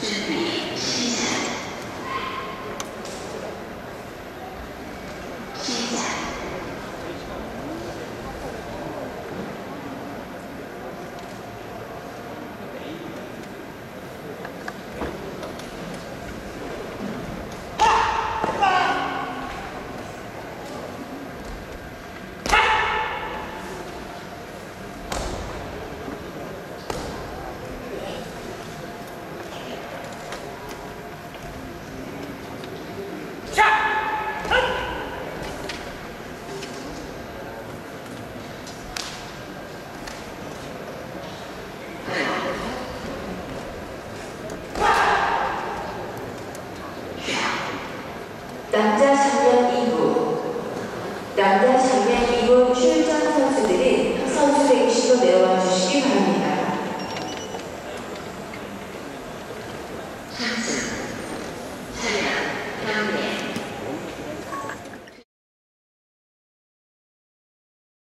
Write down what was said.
Sim. 남자 장면 2부 남자 장면 2부 출전 선수들은 선수 대기실로 내려와 주시기 바랍니다.